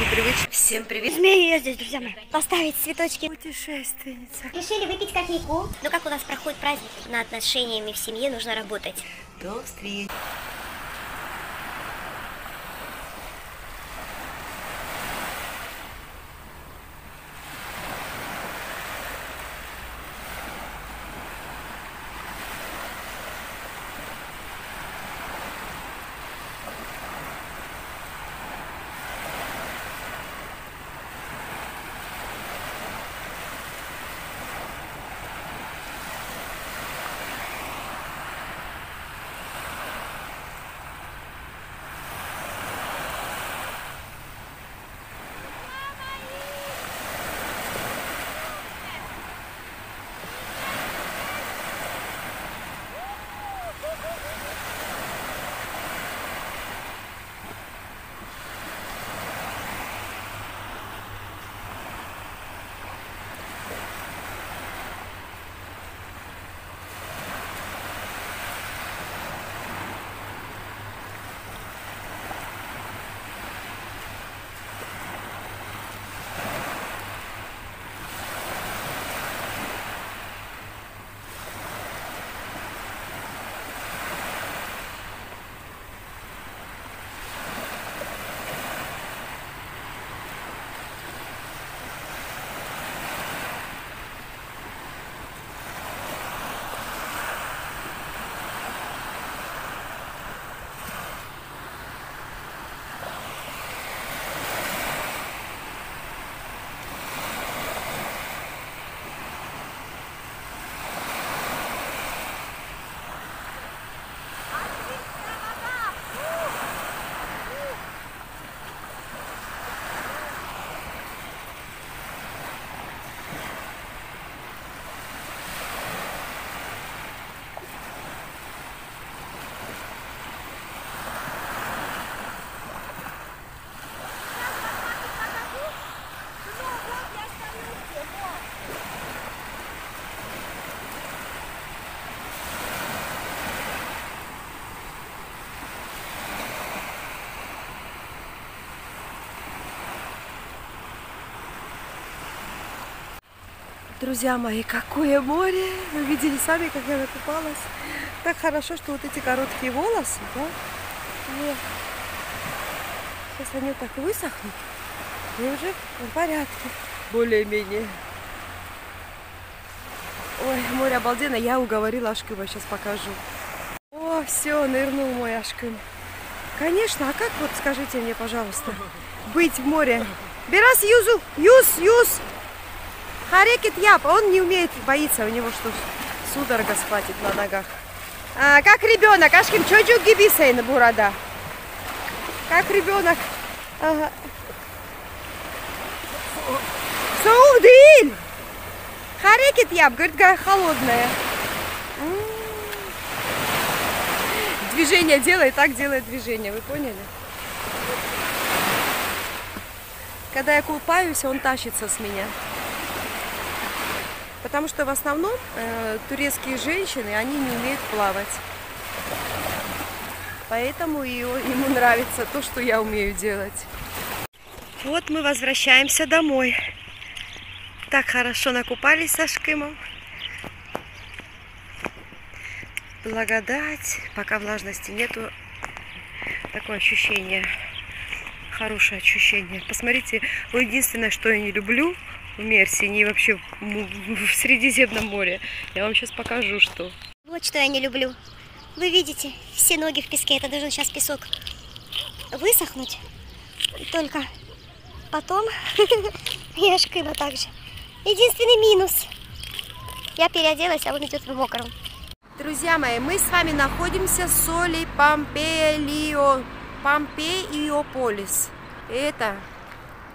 непривычно. Всем привет. Змеи ездить, друзья мои. Поставить цветочки. Путешественница. Решили выпить кофейку. Ну как у нас проходит праздник? Над отношениями в семье нужно работать. До встречи. Друзья мои, какое море! Вы видели сами, как я накупалась. Так хорошо, что вот эти короткие волосы, да? Вот. Сейчас они так высохнут. И уже в порядке. Более-менее. Ой, море обалденно. Я уговорила Ашкыма, сейчас покажу. О, все, нырнул мой Ашкым. Конечно, а как вот, скажите мне, пожалуйста, быть в море? Берас юзу, юз, юз. Харекет яп, он не умеет, боится, у него что, судорога схватит на ногах. А, как ребенок, Ашким чочук гибисейн burada. Как ребенок. Ага. Değil. Харекет яп, говорит, холодная. Движение делает, так делает движение, вы поняли? Когда я купаюсь, он тащится с меня. Потому что в основном э, турецкие женщины, они не умеют плавать. Поэтому и, ему нравится то, что я умею делать. Вот мы возвращаемся домой. Так хорошо накупались со Шкимом. Благодать. Пока влажности нету. Такое ощущение. Хорошее ощущение. Посмотрите, единственное, что я не люблю Мерсине и вообще в Средиземном море. Я вам сейчас покажу, что. Вот что я не люблю. Вы видите, все ноги в песке. Это должен сейчас песок высохнуть. Только потом я шкыба также. Единственный минус. Я переоделась, а он идет в мокром. Друзья мои, мы с вами находимся в соли Помпеио, Помпеиополис. Это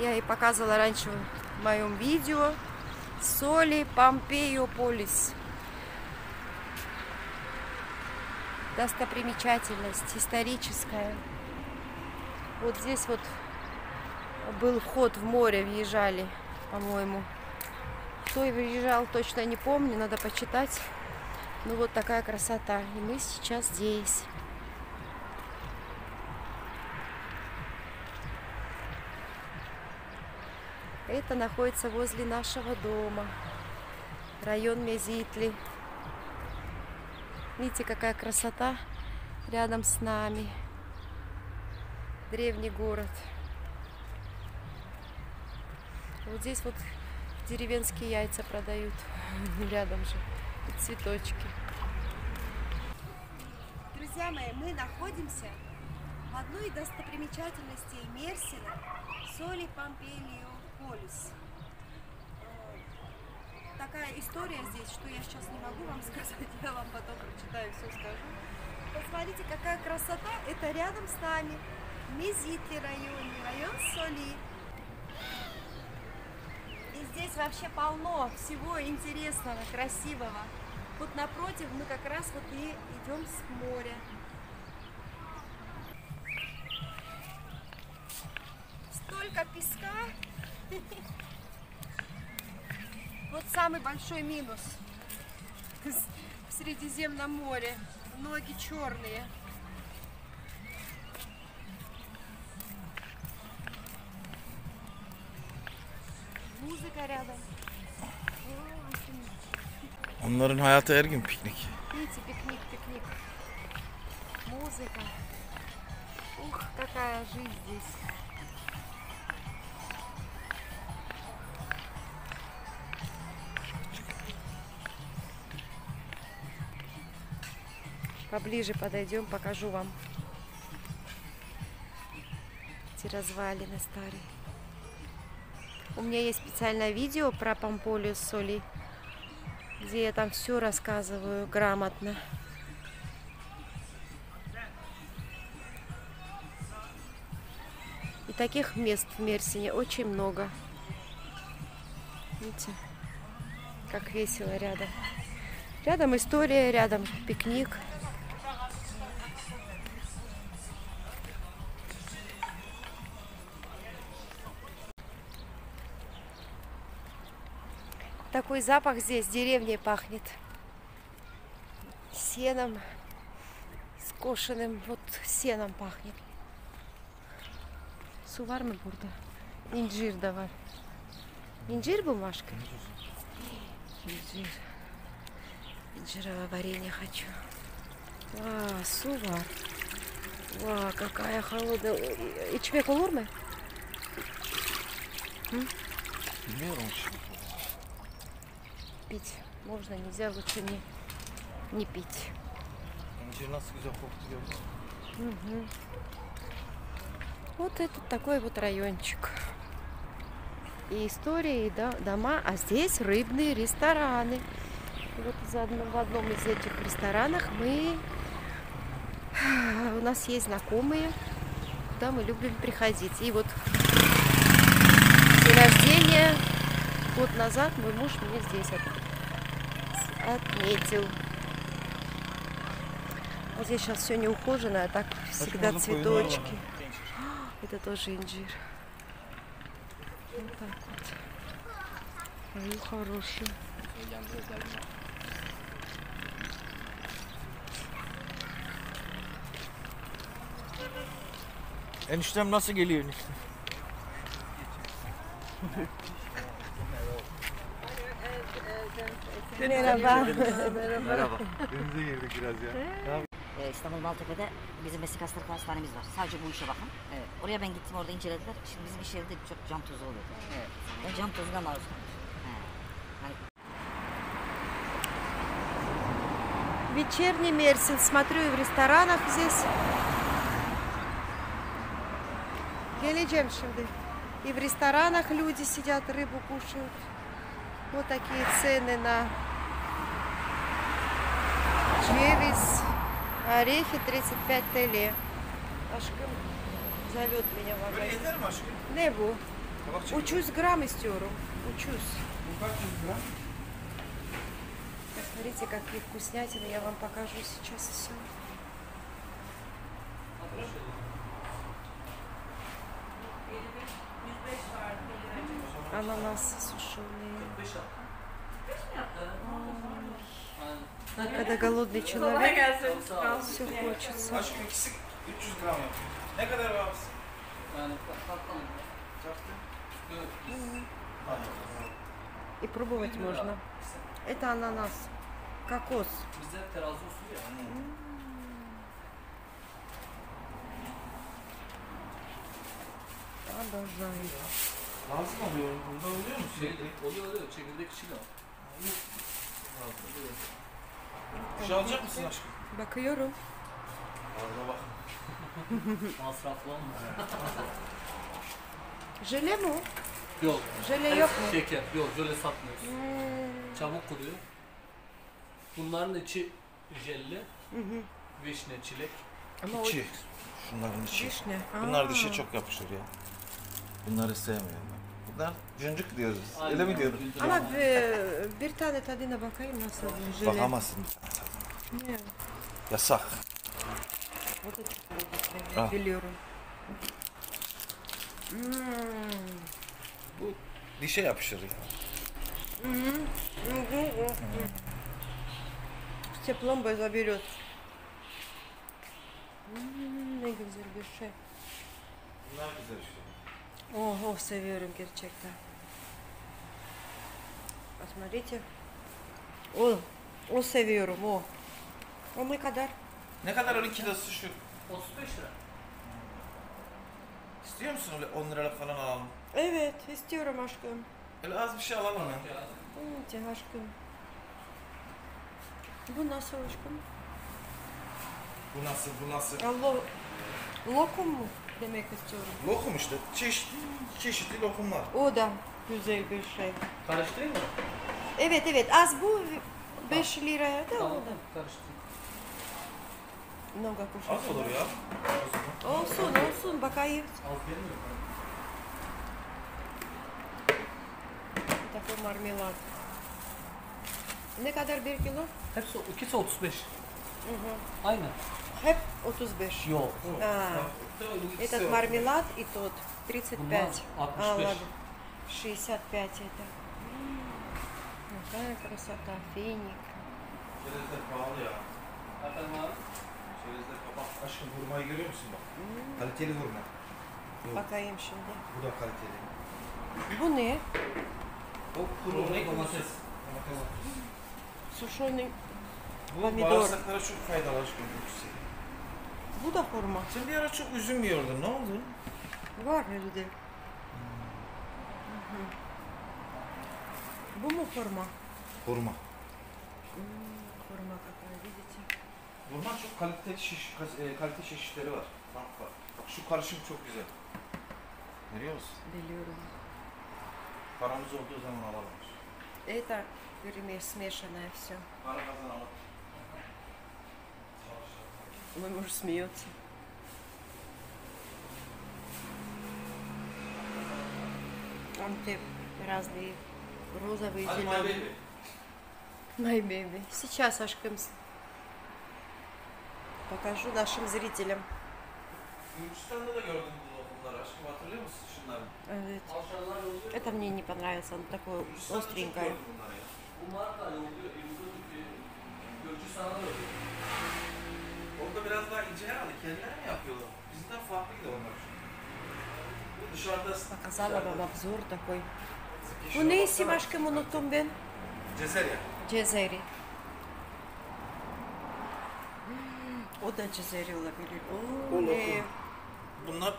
я и показывала раньше в моем видео. Соли Помпеиополис. Достопримечательность историческая. Вот здесь вот был вход в море, въезжали, по-моему. Кто выезжал, точно не помню, надо почитать. Ну вот такая красота. И мы сейчас здесь. Это находится возле нашего дома. Район Мезитли. Видите, какая красота рядом с нами. Древний город. Вот здесь вот деревенские яйца продают рядом же. И цветочки. Друзья мои, мы находимся в одной из достопримечательностей Мерсина Соли Помпелио Полюс. Э, Такая история здесь, что я сейчас не могу вам сказать, я вам потом прочитаю, все скажу. Посмотрите, какая красота, это рядом с нами. Мезитли район, район Соли. И здесь вообще полно всего интересного, красивого. Вот напротив мы как раз вот и идем с моря. Вот самый большой минус в Средиземном море. Ноги черные. Музыка рядом. Onların hayatı her gün piknik. Видите, пикник, пикник. Музыка. Ух, какая жизнь здесь. Поближе подойдем, покажу вам эти развалины старые. У меня есть специальное видео про Помполиус Соли где я там все рассказываю грамотно. И таких мест в Мерсине очень много. Видите, как весело рядом. Рядом история, рядом пикник. Такой запах здесь, деревней пахнет. Сеном, скошенным, вот сеном пахнет. Su var mı burada? İncir de var. İncir bu mu aşkım? İncir. İncировое варенье хочу. Ва, su var. Ва, какая холодная. İçmek olur mu? Bilmiyorum. Пить можно, нельзя, лучше не, не пить. Mü? Вот это такой вот райончик. И истории, и до- дома, а здесь рыбные рестораны. И вот в одном из этих ресторанов мы... У нас есть знакомые, куда мы любим приходить. И вот день рождения год назад мой муж мне здесь от- отметил. А здесь сейчас все не ухожено, а так всегда var. цветочки. Это тоже инжир. Вот так вот. Ой, хороший. Eniştem nasıl geliyor enişte? Merhaba. Denize girdik biraz ya. Ee, İstanbul Maltepe'de bizim meslek hastalık hastanemiz var. Sadece bu işe bakın. Evet. Oraya ben gittim orada incelediler. Şimdi bizim iş yerinde çok cam tozu oluyor. Evet. Ben cam tozuna maruz kalmışım. Вечерний Мерсин. Смотрю и в ресторанах здесь. Geleceğim şimdi. И в ресторанах люди сидят, рыбу кушают. Вот такие цены на чевис, орехи 35 теле. Aşkım зовет меня в магазин. Yeter mi aşkım? Ne bu? Istiyorum. Kaç yüz gram? Смотрите, какие вкуснятины. Я вам покажу сейчас все. Ананасы сушеные. Когда голодный человек, все хочется. Aşkım ikisi 300 gram yapıyor. Ne kadar var mısın? Yani patlamış. Tartı. И пробовать можно. Это ананас. Кокос. Обожаю. Lazım oluyor. Bunda oluyor mu sürekli? Oluyor oluyor. Çekirdek içi de var. Bir şey alacak mısın aşkım? Bakıyorum. Arada bak. Masraflı olmuyor. Jöle mi? Yok. Jöle yok mu? Şeker. Yok jöle satmıyoruz. Hmm, Çabuk kuruyor. Bunların içi jelli. Vişne, çilek. Ama o İçi. Şunların içi. vişne. Bunlar Aa. dişe çok yapışır ya. Bunları sevmiyorum ben. Bunlar cıncık diyoruz. Aynen Öyle mi abi, diyoruz? güldür Ama abi. bir, bir tane tadına bakayım nasıl bu jöle. Bakamazsın. Ne? Yasak. O da çok lezzetli. Ah. Biliyorum. Hmm. Bu dişe yapışır ya. Все пломбы заберет. М, Ne güzel bir şey. Bunlar güzel işte. Oh, oh seviyorum gerçekten. Посмотрите. O, o seviyorum o. O ne kadar? Ne kadar onun kilosu şu? 35 lira. İstiyor musun öyle 10 liralık falan alalım? Evet, istiyorum aşkım. Öyle az bir şey alalım hemen. Hadi aşkım. Bu nasıl aşkım? Bu nasıl, bu nasıl? Allah, lokum mu demek istiyorum. Lokum işte. Çeşit, çeşitli lokumlar. O da güzel bir şey. Karıştırayım mı? Evet evet az bu 5 liraya da o Tamam. da. Karıştırayım. Много кушать. Az olur ya. Olsun olsun bakayım. Az gelmiyor. Такой мармелад. Ne kadar bir kilo? Hepsi ikisi 35. Aynen. Hep 35. Yok. А, этот мармелад и тот 35. Bunlar А, 65. ладно. 65 это. Какая красота, финик. Çerezler pahalı ya. Efendim abi? Çerezler kapak. Aşkım hurmayı görüyor musun bak? Kaliteli hurma. Bakayım şimdi. Bu da kaliteli. Bu ne? O kuru ne Domates. domates. Suşeный. Bu Pomidor. bağırsaklara çok faydalı aşkım. bu ikisi. Bu da hurma. Sen bir ara çok üzüm yiyordun. Ne oldu? Var elde. Bu mu hurma? Hurma. Hurma какая, видите? Hurma çok kaliteli şiş, kas- e, kalite çeşitleri var. Bak bak. Bak şu karışım çok güzel. Görüyor musun? Biliyorum. Paramız olduğu zaman alalım. Это перемеш, смешанное все. Para kazanalım. Мой муж смеется. Там те разные розовые, зеленые. My baby. Сейчас, Ашкым, с- покажу нашим зрителям. Gürcistan'da da gördüm bu lokumları aşkım hatırlıyor musun şunları? Evet. Yolluyor. Это мне не понравится, оно такое çok остренькое. gördüm bunları ya. Bu marka yolluyor. Elimizde tutuyor. Gürcistan'a da yolluyor. Orada biraz daha ince herhalde kendileri mi yapıyorlar? Bizden farklıydı onlar. Dışarıda Показала вам обзор такой. Bu ne isim aşkım unuttum ben. Cezerya. Cezeri. O da Cezeri olabilir. Oo, ne? Bunlar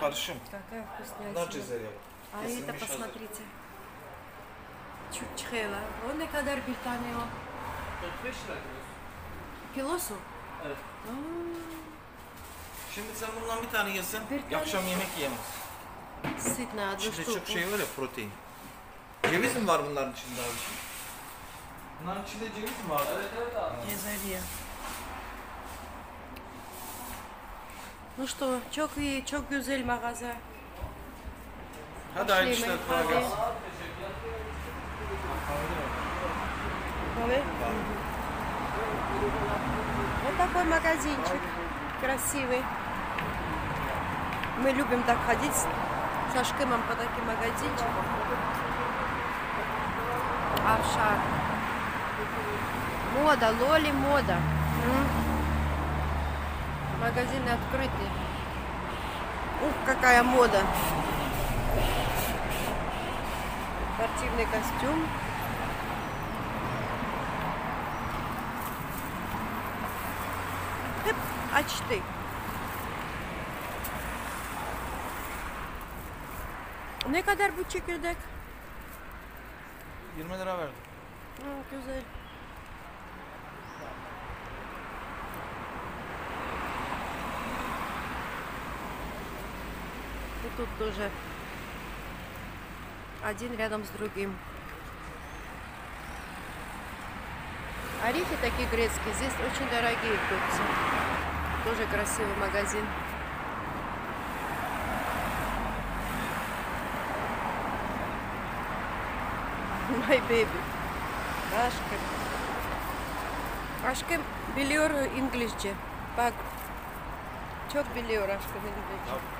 karışım. Какая Bunlar вкусная. Cezerya. А это Kesilmiş hazır. посмотрите. Çuçhela. O ne kadar bir tane o? 45 lira kilosu. Kilosu? Evet. Aa, Şimdi sen bundan bir tane yesen Bir tane- akşam yemek yiyemez. Сытно одну İçinde штуку. çok şey var ya protein. Ceviz mi var bunların içinde abi? Bunların içinde ceviz mi var? Evet evet abi. Cezeri. Ну что, çok iyi, çok güzel mağaza. Hadi hayırlı Başlayayım işler ben. kolay Hadi. gelsin. Давай. Вот такой магазинчик. Красивый. Мы любим так ходить с со Шкымом по таким магазинчикам. Авшар. Мода, Лоли, мода. Магазины открыты. Ух, какая мода. спортивный костюм. Açtı. Ne kadar bu çekirdek? 20 lira verdim. Hı, güzel. И тут тоже один рядом с другим. Орехи такие грецкие, здесь очень дорогие в Турции. Тоже красивый магазин. My baby. Aşkım. Aşkım biliyor İngilizce. Bak. Çok biliyor aşkım İngilizce.